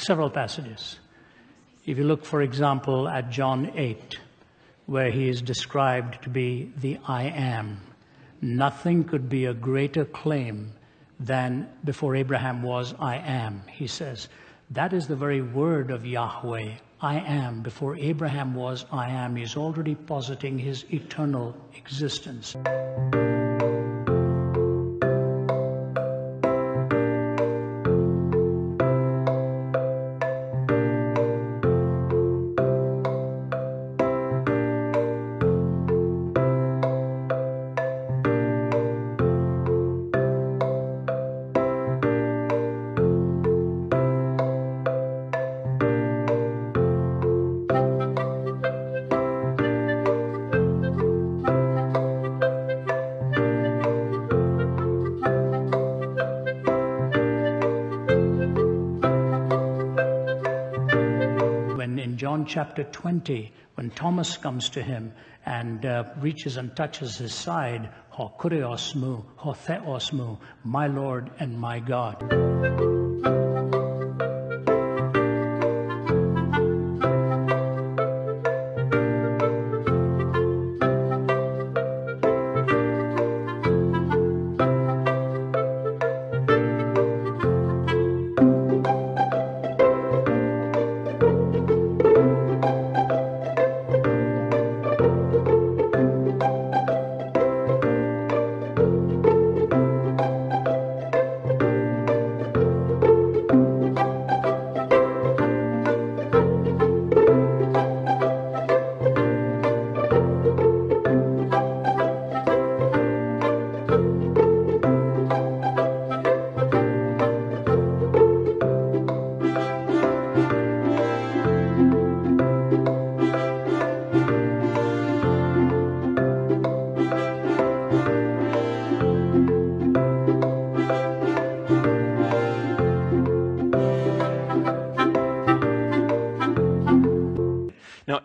Several passages. If you look, for example, at John 8, where he is described to be the I am, nothing could be a greater claim than before Abraham was, I am, he says. That is the very word of Yahweh. I am. Before Abraham was, I am. He's already positing his eternal existence. Chapter 20, when Thomas comes to him and uh, reaches and touches his side, ho kurios mu, ho theos mu, my Lord and my God.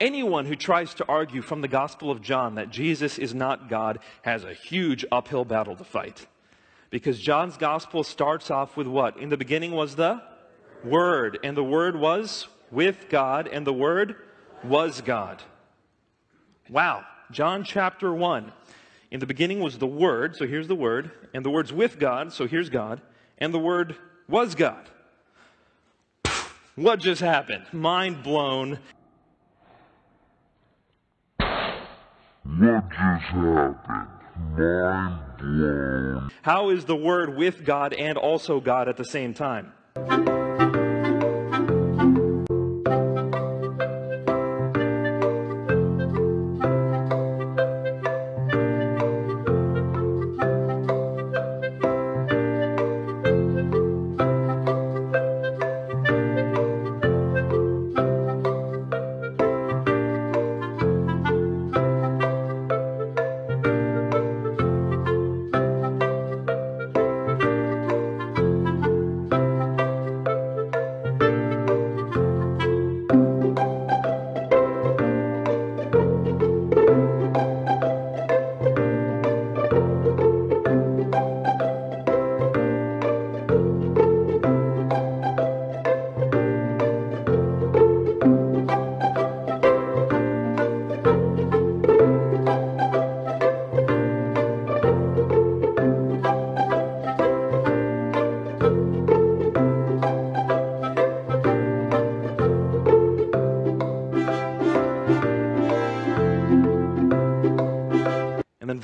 Anyone who tries to argue from the Gospel of John that Jesus is not God has a huge uphill battle to fight. Because John's Gospel starts off with what? In the beginning was the Word, and the Word was with God, and the Word was God. Wow. John chapter 1. In the beginning was the Word, so here's the Word, and the Word's with God, so here's God, and the Word was God. What just happened? Mind blown. What just happened? Mind blown. How is the Word with God and also God at the same time?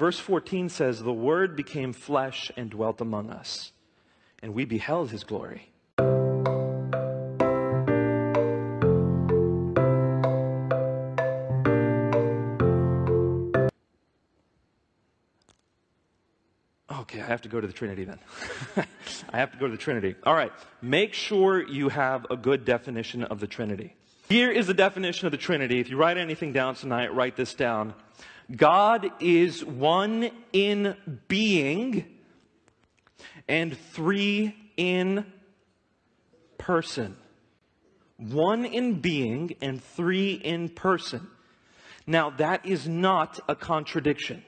Verse 14 says, The Word became flesh and dwelt among us, and we beheld his glory. Okay, I have to go to the Trinity then. I have to go to the Trinity. All right, make sure you have a good definition of the Trinity. Here is the definition of the Trinity. If you write anything down tonight, write this down. God is one in being and three in person. One in being and three in person. Now, that is not a contradiction.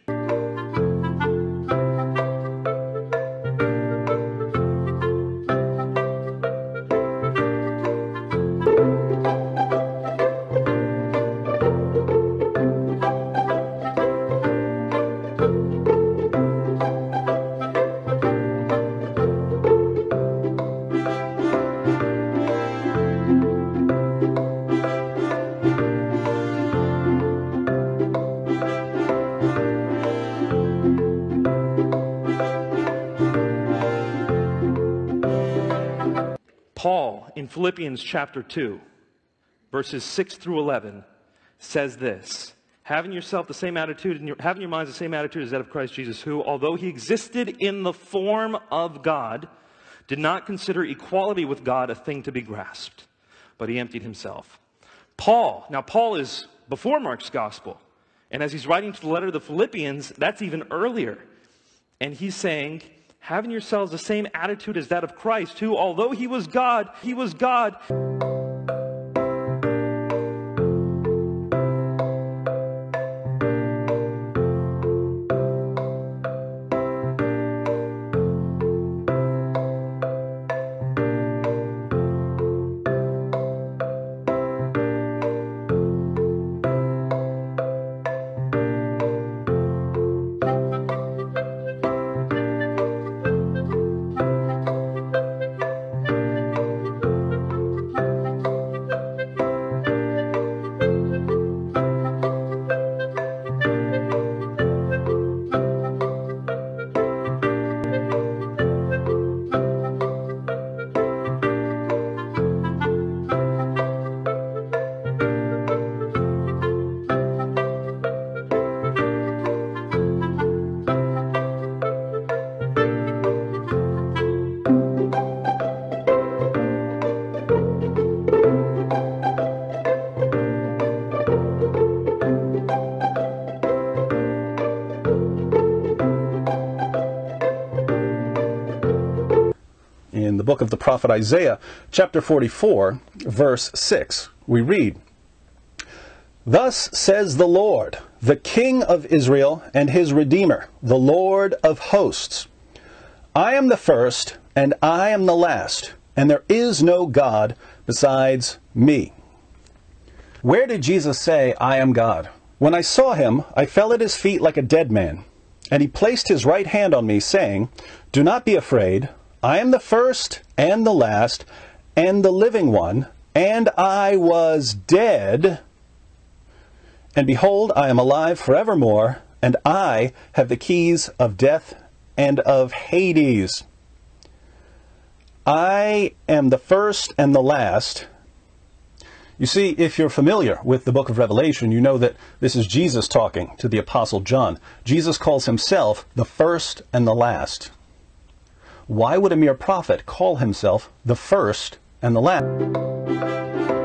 Philippians chapter 2, verses 6 through 11, says this having yourself the same attitude and having your minds the same attitude as that of Christ Jesus, who, although he existed in the form of God, did not consider equality with God a thing to be grasped, but he emptied himself. Paul, now Paul is before Mark's gospel, and as he's writing to the letter to the Philippians, that's even earlier. And he's saying, having yourselves the same attitude as that of Christ, who, although he was God, he was God. Book of the prophet Isaiah, chapter 44, verse 6. We read, Thus says the Lord, the King of Israel and his Redeemer, the Lord of hosts I am the first, and I am the last, and there is no God besides me. Where did Jesus say, I am God? When I saw him, I fell at his feet like a dead man. And he placed his right hand on me, saying, Do not be afraid. I am the first and the last and the living one, and I was dead. And behold, I am alive forevermore, and I have the keys of death and of Hades. I am the first and the last. You see, if you're familiar with the book of Revelation, you know that this is Jesus talking to the Apostle John. Jesus calls himself the first and the last. Why would a mere prophet call himself the first and the last?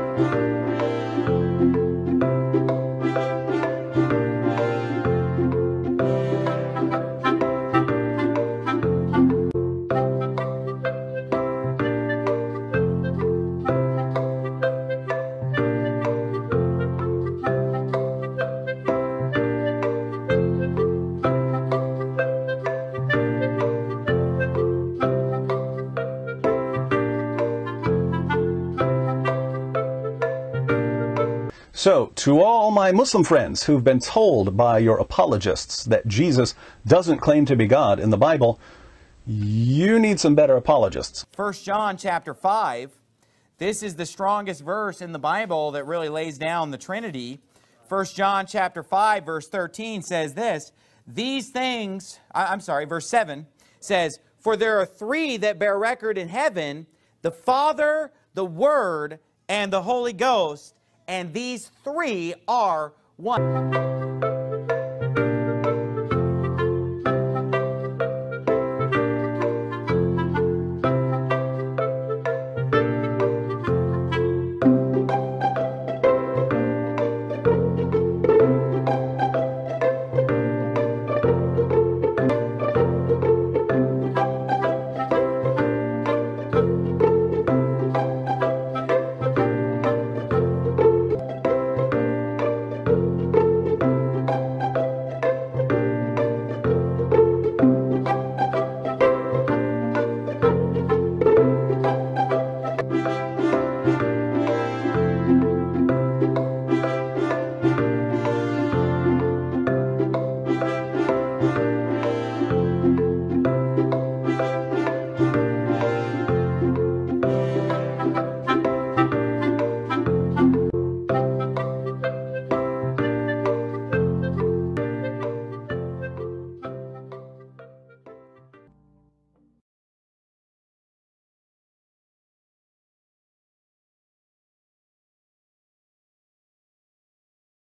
So, to all my Muslim friends who've been told by your apologists that Jesus doesn't claim to be God in the Bible, you need some better apologists. 1 John chapter 5. This is the strongest verse in the Bible that really lays down the Trinity. 1 John chapter 5 verse 13 says this, These things, I'm sorry, verse 7 says, For there are three that bear record in heaven, the Father, the Word, and the Holy Ghost, and these three are one.